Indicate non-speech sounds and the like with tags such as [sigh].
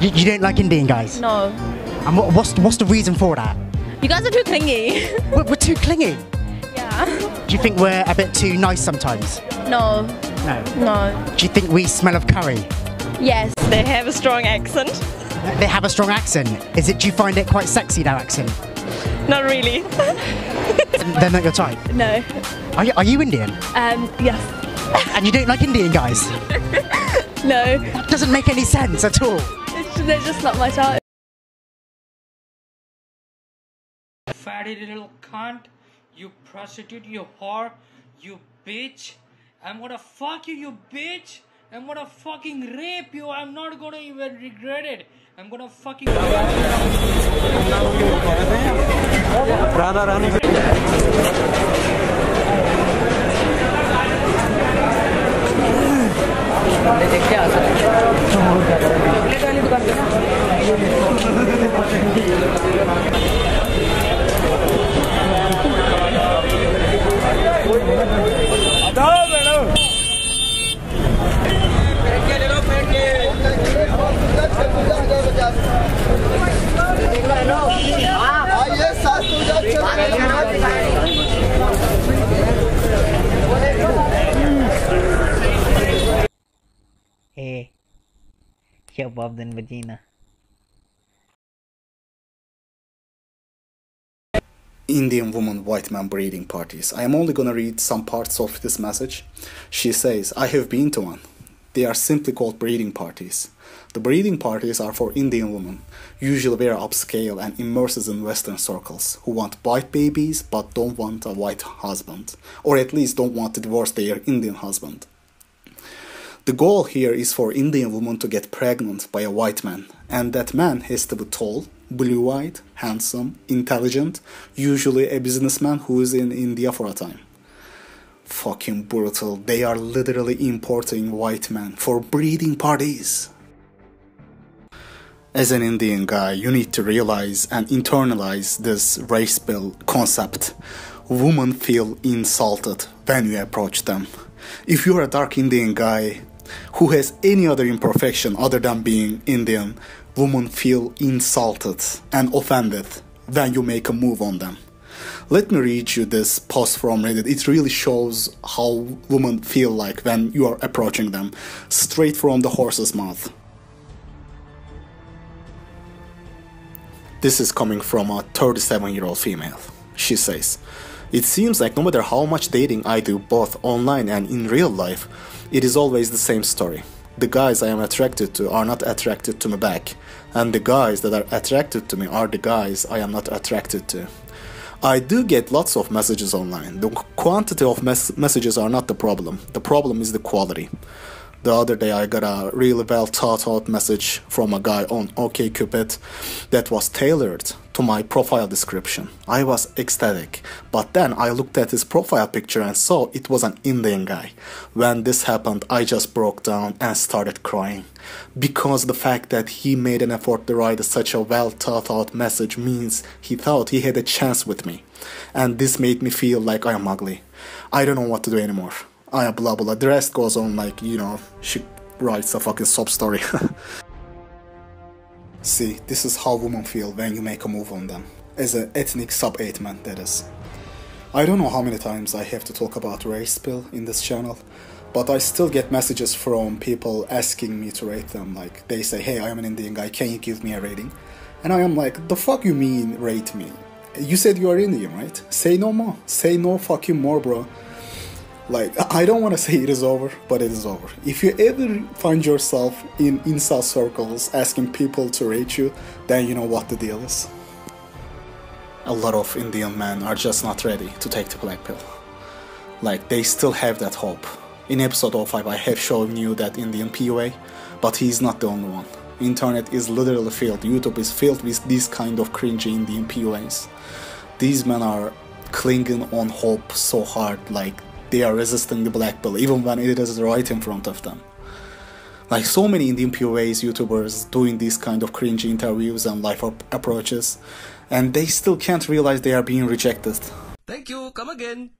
You, you don't like Indian guys? No. And what, what's, what's the reason for that? You guys are too clingy. [laughs] We're, we're too clingy. yeah. Do you think we're a bit too nice sometimes? No. No. No. Do you think we smell of curry? Yes. They have a strong accent. They have a strong accent. Is it? Do you find it quite sexy that accent? Not really. [laughs] They're not your type. no. Are you, are you Indian? Um. Yes. And you don't like Indian guys? [laughs] No. That Doesn't make any sense at all. They're just not my type. Fatty little cunt, you prostitute, you whore, you bitch. I'm gonna fuck you, you bitch. I'm gonna fucking rape you. I'm not gonna even regret it. I'm gonna fucking. Rana, Rana. Hey, yo Bob and Indian woman white man breeding parties. I am only gonna read some parts of this message. She says, I have been to one. They are simply called breeding parties. The breeding parties are for Indian women, usually very upscale and immersed in Western circles, who want white babies but don't want a white husband, or at least don't want to divorce their Indian husband. The goal here is for Indian woman to get pregnant by a white man, and that man has to be tall, blue eyed, handsome, intelligent, usually a businessman who is in India for a time. Fucking brutal. They are literally importing white men for breeding parties. As an Indian guy, you need to realize and internalize this race pill concept. Women feel insulted when you approach them. If you're a dark Indian guy who has any other imperfection other than being Indian, women feel insulted and offended when you make a move on them. Let me read you this post from Reddit. It really shows how women feel like when you are approaching them, straight from the horse's mouth. This is coming from a 37 year old female. She says, It seems like no matter how much dating I do both online and in real life, it is always the same story. The guys I am attracted to are not attracted to me back, and the guys that are attracted to me are the guys I am not attracted to. I do get lots of messages online. The quantity of mes- messages are not the problem. The problem is the quality. The other day I got a really well thought out message from a guy on OkCupid that was tailored to my profile description. I was ecstatic, but then I looked at his profile picture and saw it was an Indian guy. When this happened, I just broke down and started crying. Because the fact that he made an effort to write such a well thought out message means he thought he had a chance with me. And this made me feel like I am ugly. I don't know what to do anymore. I blah blah. The rest goes on like you know she writes a fucking sob story. [laughs] See, this is how women feel when you make a move on them. As an ethnic sub 8 man, that is. I don't know how many times I have to talk about race pill in this channel, but I still get messages from people asking me to rate them. Like, they say, hey, I am an Indian guy, can you give me a rating? And I am like, the fuck you mean rate me? You said you are Indian, right? Say no more. Say no fucking more, bro. Like, I don't want to say it is over, but it is over. If you ever find yourself in incel circles asking people to rate you, then you know what the deal is. A lot of Indian men are just not ready to take the black pill. Like, they still have that hope. In episode 05, I have shown you that Indian PUA, but he's not the only one. Internet is literally filled, YouTube is filled with these kind of cringy Indian PUAs. These men are clinging on hope so hard, like they are resisting the black pill, even when it is right in front of them. Like so many Indian PUAs, YouTubers doing these kind of cringy interviews and life approaches, and they still can't realize they are being rejected. Thank you. Come again.